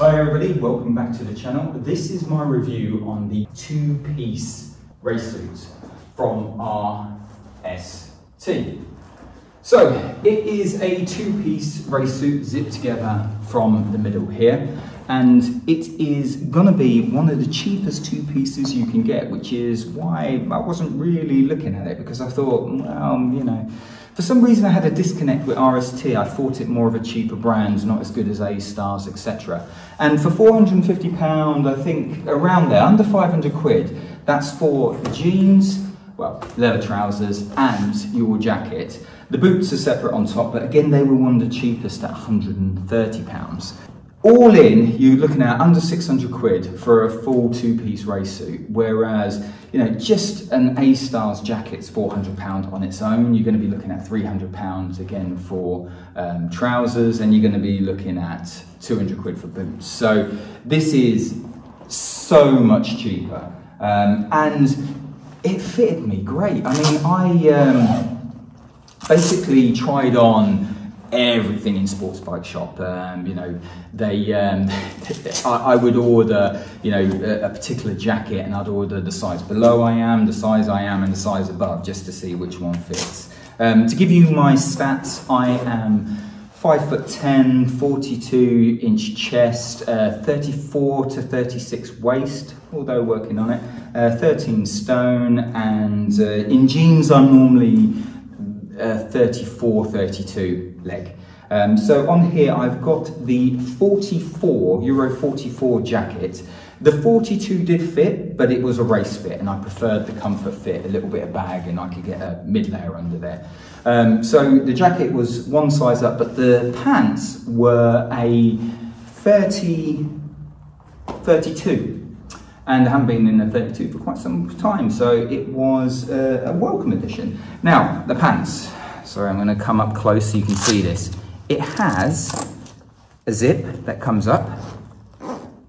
Hi everybody, welcome back to the channel. This is my review on the two-piece race suit from RST. So, it is a two-piece race suit zipped together from the middle here and it is gonna be one of the cheapest two pieces you can get, which is why I wasn't really looking at it because I thought, well, you know, for some reason I had a disconnect with RST. I thought it more of a cheaper brand, not as good as A-Stars, etc. And for 450 pound, I think around there, under 500 quid, that's for the jeans, well, leather trousers and your jacket. The boots are separate on top, but again, they were one of the cheapest at 130 pounds. All in, you're looking at under 600 quid for a full two-piece race suit, whereas, you know, just an A-Stars jacket's 400 pound on its own. You're gonna be looking at 300 pounds again for um, trousers, and you're gonna be looking at 200 quid for boots. So this is so much cheaper. Um, and it fitted me great. I mean, I um, basically tried on everything in sports bike shop. Um, you know, they, um, I, I, would order, you know, a, a, particular jacket and I'd order the size below I am, the size I am and the size above just to see which one fits. Um, to give you my stats, I am 5 foot 10, 42 inch chest, uh, 34 to 36 waist, although working on it, uh, 13 stone, and uh, in jeans I'm normally uh, 34, 32 leg. Um, so on here I've got the 44, Euro 44 jacket. The 42 did fit, but it was a race fit and I preferred the comfort fit, a little bit of bag and I could get a mid layer under there. Um, so the jacket was one size up, but the pants were a 30, 32 and I haven't been in a 32 for quite some time, so it was a welcome addition. Now, the pants. Sorry, I'm going to come up close so you can see this. It has a zip that comes up,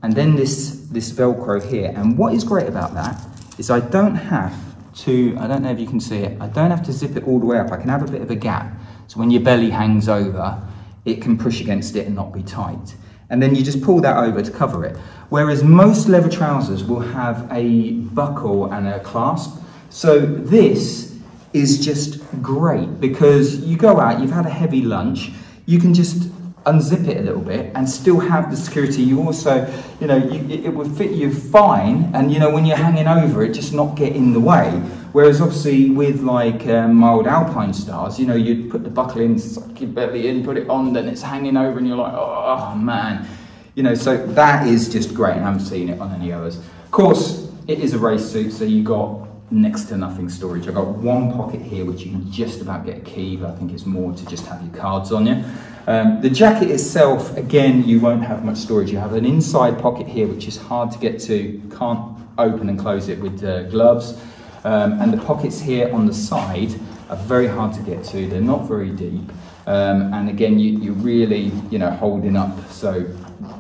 and then this, this Velcro here. And what is great about that is I don't have to, I don't know if you can see it, I don't have to zip it all the way up. I can have a bit of a gap. So when your belly hangs over, it can push against it and not be tight and then you just pull that over to cover it. Whereas most leather trousers will have a buckle and a clasp. So this is just great because you go out, you've had a heavy lunch, you can just unzip it a little bit and still have the security. You also, you know, you, it, it would fit you fine. And, you know, when you're hanging over it, just not get in the way. Whereas obviously with like um, my old Alpinestars, you know, you'd put the buckle in, suck your belly in, put it on, then it's hanging over and you're like, oh man. You know, so that is just great. I haven't seen it on any others. Of course, it is a race suit, so you got next to nothing storage. I've got one pocket here which you can just about get a key, but I think it's more to just have your cards on you. Um, the jacket itself, again, you won't have much storage. You have an inside pocket here which is hard to get to, can't open and close it with uh, gloves. Um, and the pockets here on the side are very hard to get to. They're not very deep. Um, and again, you, you're really, you know, holding up. So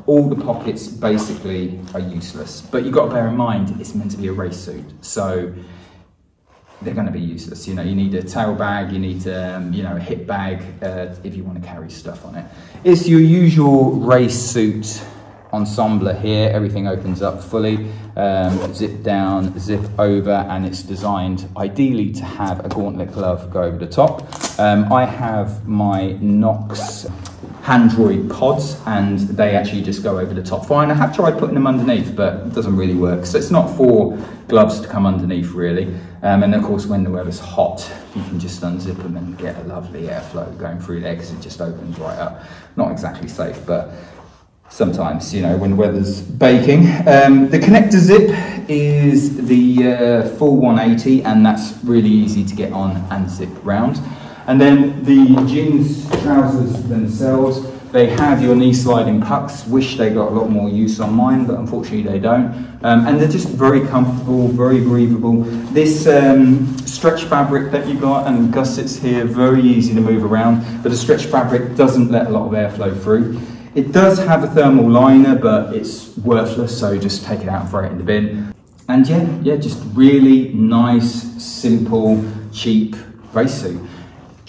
all the pockets basically are useless. But you've got to bear in mind, it's meant to be a race suit. So they're going to be useless. You know, you need a tail bag, you need, um, you know, a hip bag uh, if you want to carry stuff on it. It's your usual race suit ensemble here. Everything opens up fully, um, zip down, zip over, and it's designed ideally to have a gauntlet glove go over the top. Um, I have my Knox Handroid pods and they actually just go over the top fine. I have tried putting them underneath, but it doesn't really work. So it's not for gloves to come underneath really. Um, and of course, when the weather's hot, you can just unzip them and get a lovely airflow going through there because it just opens right up. Not exactly safe, but sometimes, you know, when the weather's baking. Um, the connector zip is the uh, full 180 and that's really easy to get on and zip round. And then the jeans trousers themselves, they have your knee sliding pucks. Wish they got a lot more use on mine, but unfortunately they don't. Um, and they're just very comfortable, very breathable. This um, stretch fabric that you got and gussets here, very easy to move around, but the stretch fabric doesn't let a lot of airflow through. It does have a thermal liner, but it's worthless, so just take it out and throw it in the bin. And yeah, yeah, just really nice, simple, cheap race suit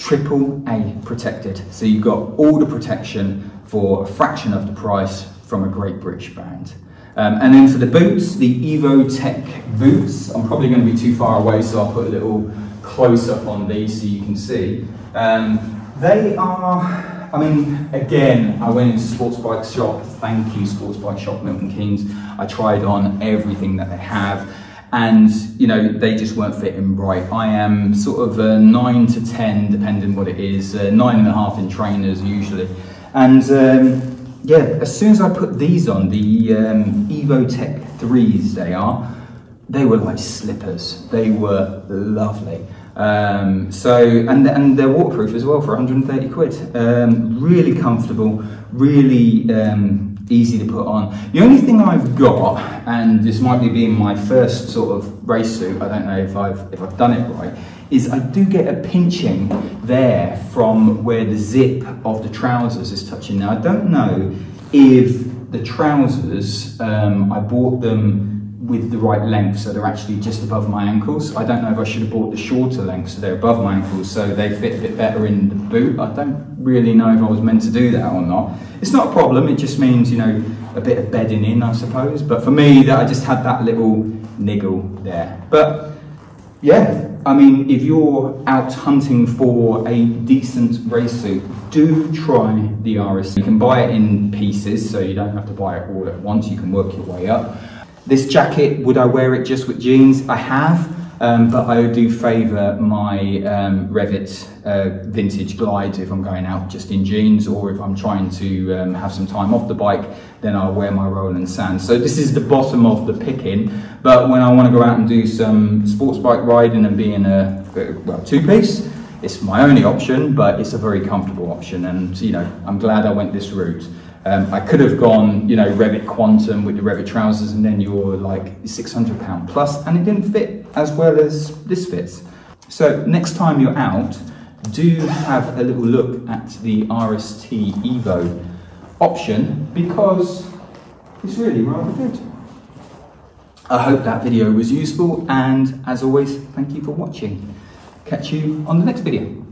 triple A protected. So you've got all the protection for a fraction of the price from a great British brand. Um, and then for the boots, the Evo Tech boots, I'm probably going to be too far away, so I'll put a little close up on these so you can see. Um, they are, I mean, again, I went into Sports Bike Shop, thank you Sports Bike Shop Milton Keynes. I tried on everything that they have and you know they just weren't fitting right. I am sort of a nine to ten, depending what it is, uh, nine and a half in trainers usually, and um, yeah, as soon as I put these on, the um, Evo Tech threes they are, they were like slippers. They were lovely. Um, so and and they're waterproof as well for 130 quid. Um, really comfortable, really um, easy to put on. The only thing I've got, and this might be being my first sort of race suit, I don't know if I've, if I've done it right, is I do get a pinching there from where the zip of the trousers is touching. Now I don't know if the trousers, um, I bought them with the right length, so they're actually just above my ankles. I don't know if I should have bought the shorter length, so they're above my ankles, so they fit a bit better in the boot. I don't really know if I was meant to do that or not. It's not a problem, it just means, you know, a bit of bedding in, I suppose. But for me, that I just had that little niggle there. But yeah, I mean, if you're out hunting for a decent race suit, do try the RS. You can buy it in pieces, so you don't have to buy it all at once. You can work your way up. This jacket, would I wear it just with jeans? I have, um, but I do favour my um, Revit uh, vintage glides if I'm going out just in jeans or if I'm trying to um, have some time off the bike, then I'll wear my Roland Sands. So this is the bottom of the picking, but when I want to go out and do some sports bike riding and be in a, well, two-piece, it's my only option, but it's a very comfortable option and, you know, I'm glad I went this route. Um, I could have gone, you know, Revit Quantum with the Revit trousers, and then you're like 600 pound plus, and it didn't fit as well as this fits. So next time you're out, do have a little look at the RST Evo option because it's really rather good. I hope that video was useful, and as always, thank you for watching. Catch you on the next video.